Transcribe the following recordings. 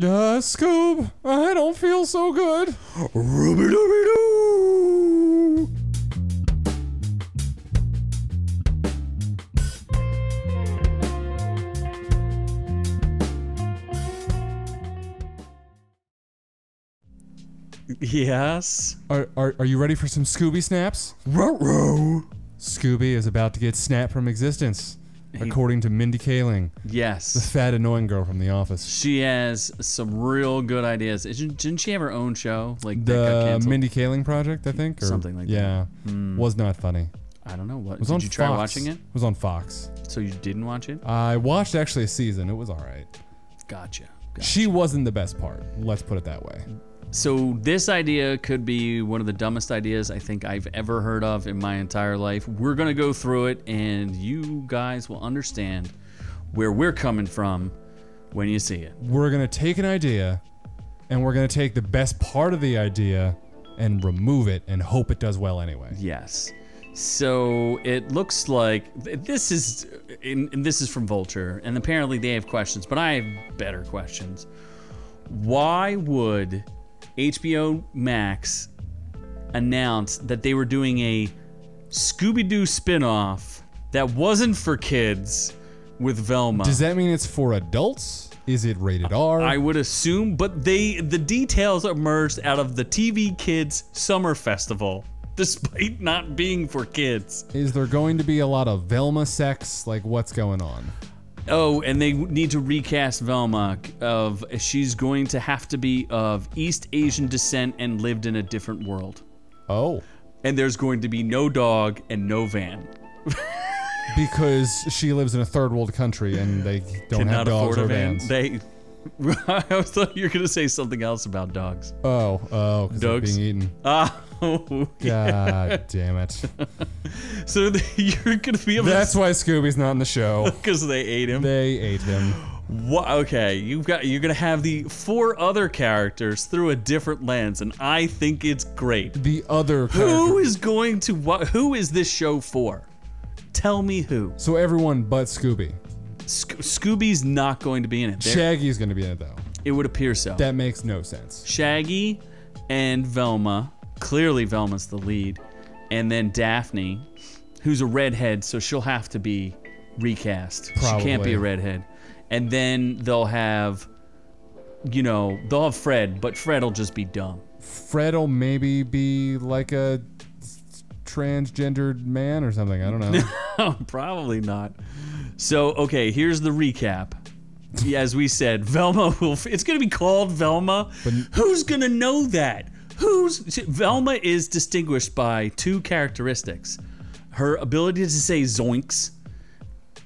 Uh, Scoob, I don't feel so good. Ruby-dooby-doo. Yes. Are, are, are you ready for some Scooby snaps? Ruh-roh. Scooby is about to get snapped from existence, according to Mindy Kaling, Yes. the fat annoying girl from The Office. She has some real good ideas. Isn't- Didn't she have her own show? Like The? Mindy Kaling project, I think, or Something like that. yeah, hmm. was not funny. I don't know what. Was Did on you try Fox. watching it? It was on Fox. So you didn't watch it? I watched actually a season. It was all right. Gotcha. Gotcha. She wasn't the best part. Let's put it that way. So this idea could be one of the dumbest ideas I think I've ever heard of in my entire life. We're gonna go through it, and you guys will understand where we're coming from when you see it. We're gonna take an idea, and we're gonna take the best part of the idea and remove it and hope it does well anyway. Yes. So it looks like this is, and and this is from Vulture, and apparently they have questions, but I have better questions. Why would HBO Max announced that they were doing a Scooby Doo spin-off that wasn't for kids with Velma? Does that mean it's for adults? Is it rated R? I would assume, but they the details emerged out of the TV Kids Summer Festival, despite not being for kids. Is there going to be a lot of Velma sex? Like, what's going on? Oh, and they need to recast Velma of she's going to have to be of East Asian descent and lived in a different world. Oh, And there's going to be no dog and no van. because she lives in a third world country and they don't have Cannot dogs afford or van. vans. They I thought you were gonna say something else about dogs. oh, oh, Dogs? being eaten. Ah, God damn it. so you're gonna be able That's why Scooby's not in the show. because they ate him. They ate him. What? Okay, you've got you're gonna have the four other characters through a different lens, and I think it's great. The other Who is going to what? Who is this show for? Tell me who. So everyone but Scooby. Sco- Scooby's not going to be in it. There- Shaggy's gonna be in it though. it would appear so. That makes no sense. Shaggy and Velma. Clearly, Velma's the lead, and then Daphne, who's a redhead, so she'll have to be recast. She can't be a redhead. And then they'll have, you know, they'll have Fred, but Fred'll just be dumb. Fred'll maybe be like a transgendered man or something. I don't know. Probably not. So, okay, here's the recap. As we said, Velma will. It's going to be called Velma. But, Who's going to know that? Who's Velma is distinguished by two characteristics: her ability to say zoinks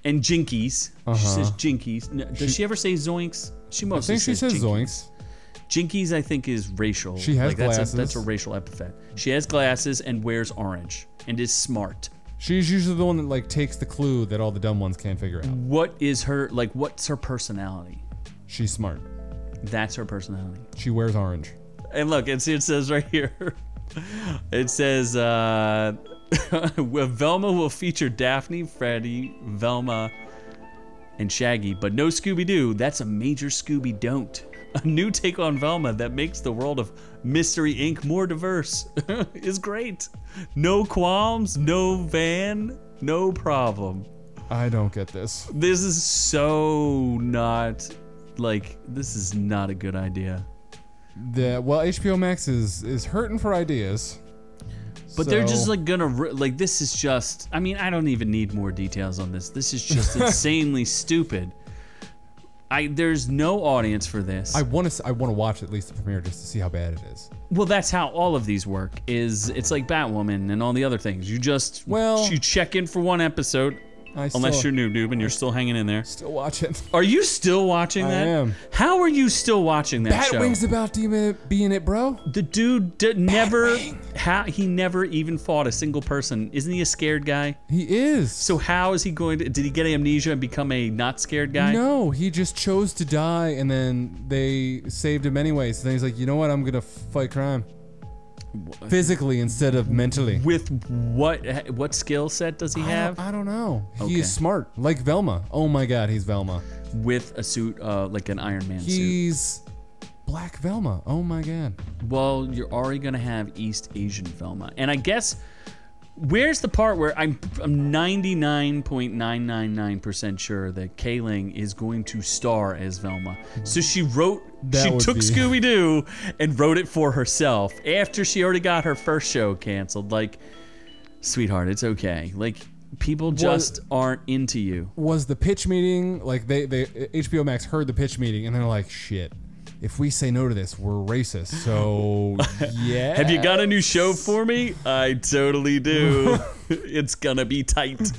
and jinkies. She says jinkies. Does she, ever say zoinks? She Uh-huh. I mostly think she says jinkies. zoinks. Jinkies, I think, is racial. She has like, that's glasses. A, that's a racial epithet. She has glasses and wears orange and is smart. She's usually the one that like takes the clue that all the dumb ones can't figure out. What is her like? What's her personality? She's smart. That's her personality. She wears orange. And look, it says right here. It says uh, Velma will feature Daphne, Freddy, Velma, and Shaggy, but no Scooby Doo. That's a major Scooby don't. A new take on Velma that makes the world of Mystery Inc. more diverse is great. No qualms, no van, no problem. I don't get this. This is so not like this is not a good idea. The well, HBO Max is is hurting for ideas. But they're just like gonna like this is just. I mean, I don't even need more details on this. This is just insanely stupid. I there's no audience for this. I want to I want to watch at least the premiere just to see how bad it is. well, that's how all of these work. Is it's like Batwoman and all the other things. You just Well- you check in for one episode, I unless still, you're noob noob and you're still hanging in there. still watch it. Are you still watching I that? am. How are you still watching that show? Batwing's about to be- in it, bro. The dude d- never, ha- he never even fought a single person. Isn't he a scared guy? He is. So how is he going to? Did he get amnesia and become a not scared guy? No, he just chose to die, and then they saved him anyway. So then he's like, you know what? I'm gonna fight crime, physically instead of mentally. With what what skill set does he I have? don't, I don't know. Okay. He's smart, like Velma. Oh my God, he's Velma. With a suit, uh, like an Iron Man suit. He's Black Velma. Oh my god. Well, you're already gonna have East Asian Velma, and I guess where's the part where I'm I'm 99.999% sure that Kaling is going to star as Velma. So she wrote, That she took be- Scooby Doo and wrote it for herself after she already got her first show canceled. Like, sweetheart, it's okay. Like, people just aren't into you. Was the pitch meeting like they they HBO Max heard the pitch meeting and they're like, shit. If we say no to this, we're racist. So yeah. Have you got a new show for me? I totally do. it's gonna be tight.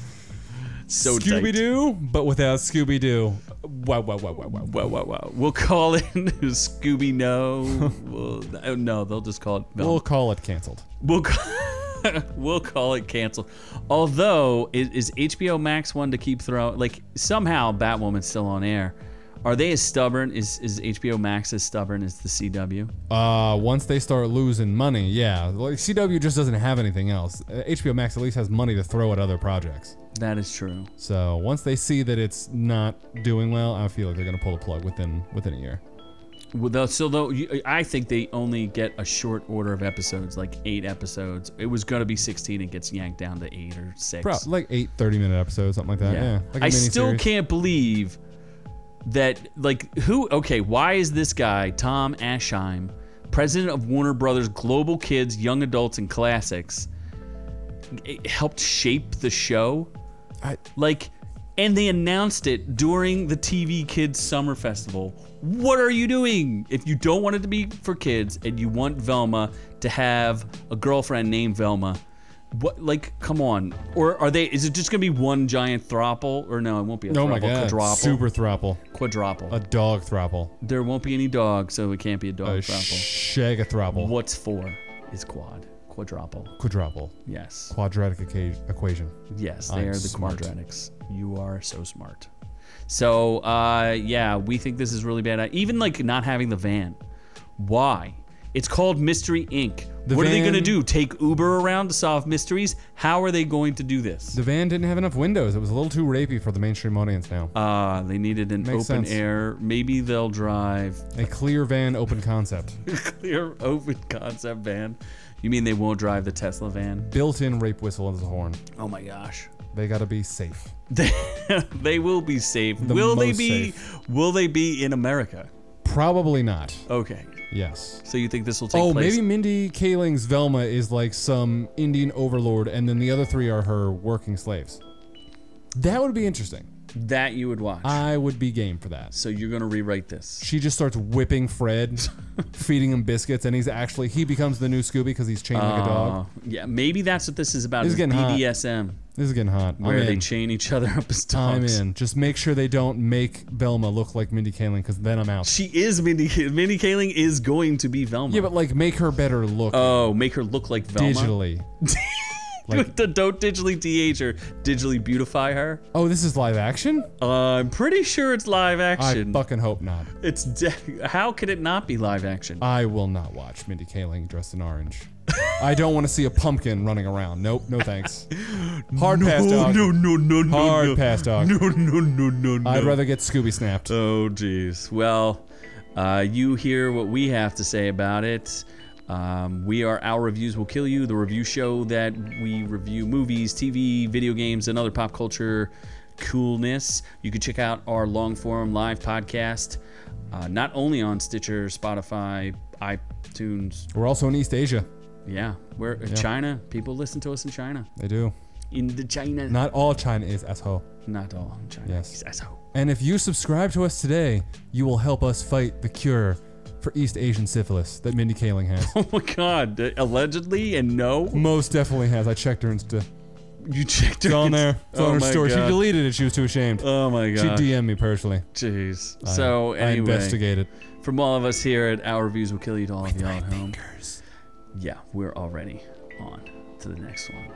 So. Scooby Doo, but without Scooby Doo? Wow, wow, wow, wow, wow. Wow, wow, wow. We'll call it Scooby No. We'll, oh, no, they'll just call it. We'll We'll, call it canceled. we'll, ca- we'll call it canceled. Although, is, is HBO Max one to keep throwing? Like, somehow Batwoman's still on air. Are they as stubborn? Is, is HBO Max as stubborn as the CW? Uh, once they start losing money, yeah. Like CW just doesn't have anything else. Uh, HBO Max at least has money to throw at other projects. That is true. So once they see that it's not doing well, I feel like they're gonna pull the plug within within a year. Well, so though you- I think they only get a short order of episodes, like eight episodes. It was gonna be 16, it gets yanked down to eight or six. Bro, like eight 30 minute episodes, something like that. Yeah. Like a I still can't believe that like who okay, why is this guy, Tom Ascheim, president of Warner Brothers Global Kids, Young Adults and Classics, helped shape the show? I, Like and they announced it during the TV Kids Summer Festival. What are you doing? If you don't want it to be for kids and you want Velma to have a girlfriend named Velma, what like come on. Or are they is it just gonna be one giant throuple? Or no, it won't be a oh throuple, my god. quadruple. Super throuple. quadruple. A dog throuple. there won't be any dog, so it can't be a dog A throuple. shag throuple. What's four is quad. Quadruple. Quadruple. Yes. Quadratic equa- equation. Yes, they I'm are the smart. quadratics. You are so smart. So, uh, yeah, we think this is really bad. Even like not having the van. Why? It's called Mystery Inc. The what are they going to do? Take Uber around to solve mysteries? How are they going to do this? The van didn't have enough windows. It was a little too rapey for the mainstream audience now. Uh, they needed an Makes open sense. air. Maybe they'll drive A clear van open concept. clear open concept van. You mean they won't drive the Tesla van? Built-in rape whistle as a horn. Oh my gosh. They gotta be safe. They, they will be safe. The will they be safe. will they be in America? Probably not. Okay. Yes. So you think this will take Oh, place? maybe Mindy Kaling's Velma is like some Indian overlord, and then the other three are her working slaves. That would be interesting. That you would watch. I would be game for that. so you're gonna rewrite this. She just starts whipping Fred, feeding him biscuits, and he's actually he becomes the new Scooby because he's chained like a dog. Uh, yeah, maybe that's what this is about. This Is is getting hot. BDSM, This is getting hot. where I'm they in. chain each other up as I'm dogs. in. Just make sure they don't make Velma look like Mindy Kaling, because then I'm out. She is Mindy. Mindy Kaling is going to be Velma. Yeah, but like make her better look oh, make her look like Velma. digitally. like, Don't digitally de-age her. Digitally beautify her. oh, this is live action. Uh, I'm pretty sure it's live action. I fucking hope not. it's how could it not be live action? I will not watch Mindy Kaling dressed in orange. I don't want to see a pumpkin running around. Nope, no thanks. Hard pass, dog. no, no, no, no, Hard no. pass, dog. No, no, no, no, no. I'd rather get Scooby snapped. Oh, jeez. Well, uh, you hear what we have to say about it. Um, we are Our Reviews Will Kill You, the review show that we review movies, TV, video games, and other pop culture coolness. You can check out our long form live podcast, uh, not only on Stitcher, Spotify, iTunes. We're also in East Asia. Yeah, we're in China. People listen to us in China. They do. In the China. Not all China is asshole. Not all in China. Yes. He's asshole. And if you subscribe to us today, you will help us fight the cure for East Asian syphilis that Mindy Kaling has. Oh my god. Allegedly and no? Most definitely has. I checked her Insta. You checked her. It's on there. It's oh on her story. She deleted it. She was too ashamed. Oh my god. She. DM'd me personally. Jeez. I- So I anyway, investigated. from all of us here at Our Reviews Will Kill You to all of y'all at home. Yeah, we're already on to the next one.